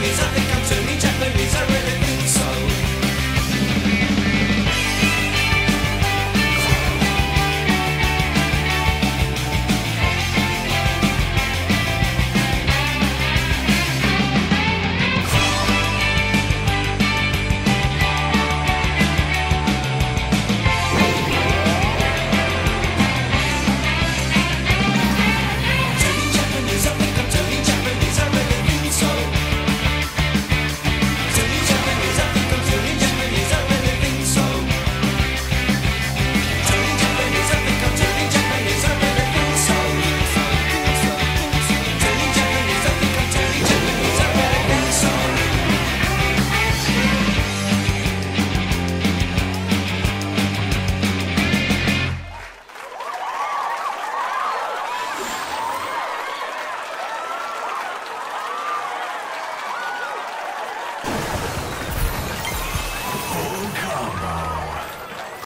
turning, I think to me.